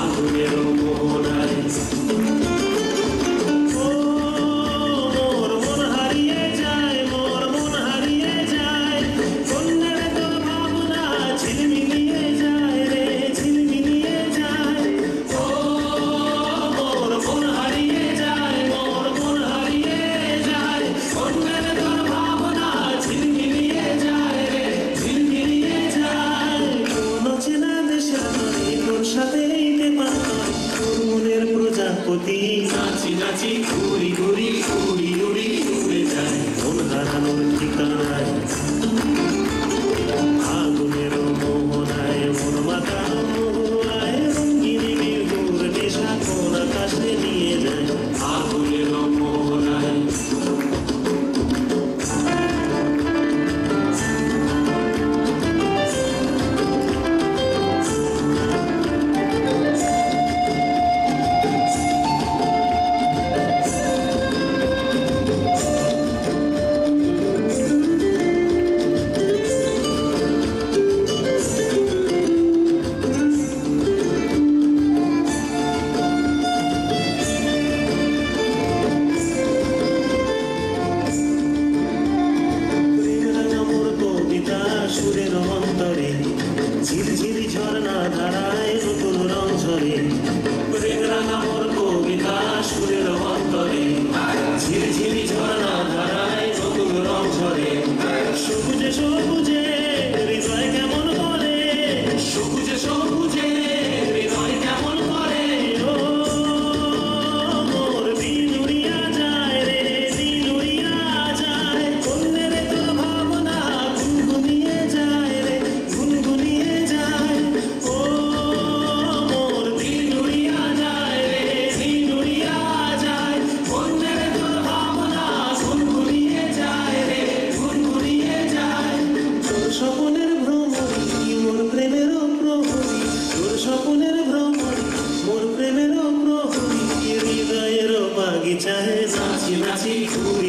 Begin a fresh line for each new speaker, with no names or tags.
Pánu vědomu. প্রজাপতি নাচি নাচি ঘুরি ঘুরি
অন্তরে ঝিরঝিরি ঝর্ণা ধারায় নতুন রং ঝরে।
প্রেম রাঙা মোর কবিতা সুরের অন্তরে, ঝিরঝিরি ঝর্ণা ধারায় নতুন রং ঝরে।
সবুজে সবুজে 你这儿藏起哪些苦